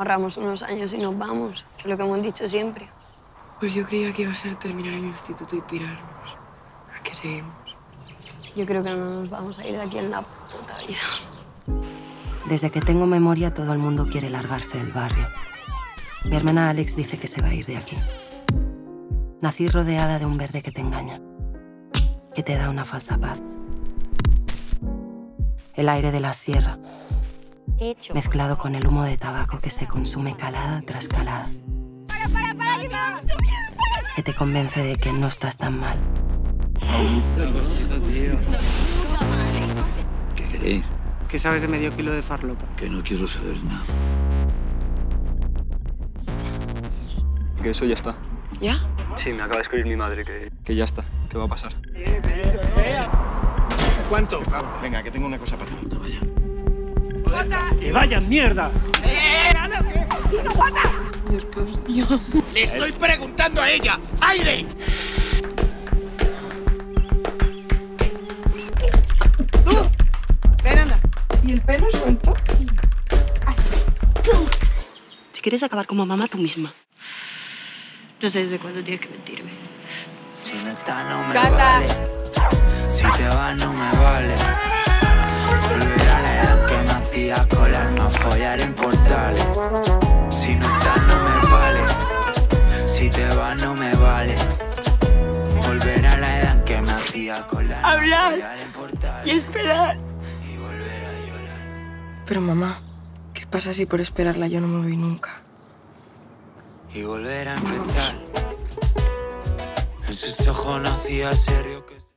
Ahorramos unos años y nos vamos, que es lo que hemos dicho siempre. Pues yo creía que iba a ser terminar el instituto y pirarnos. ¿A qué seguimos? Yo creo que no nos vamos a ir de aquí en la puta vida. Desde que tengo memoria, todo el mundo quiere largarse del barrio. Mi hermana Alex dice que se va a ir de aquí. Nací rodeada de un verde que te engaña, que te da una falsa paz. El aire de la sierra, mezclado con el humo de tabaco que se consume calada tras calada. ¡Para, para, para! ¡Que me da mucho miedo! ¡Para! Que te convence de que no estás tan mal. ¿Qué queréis? ¿Qué sabes de medio kilo de farlopa? Que no quiero saber nada. Que eso ya está. ¿Ya? Sí, me acaba de escribir mi madre que, que ya está. ¿Qué va a pasar? ¿Cuánto? Venga, que tengo una cosa para ti. Vaya. ¡Que vaya mierda! Dios, qué hostia. ¡Le estoy preguntando a ella! ¡Aire! Ven, anda. ¿Y el pelo suelto? Si quieres acabar como mamá tú misma. No sé desde cuándo tienes que mentirme. Si no estás no me Cata. vale. Si te vas no me No me vale. Volver a la edad que me hacía colar, no Hablar. Y esperar. Y volver a llorar. Pero mamá, ¿qué pasa si por esperarla yo no me voy nunca? Y volver a empezar. En sus ojos nacía serio que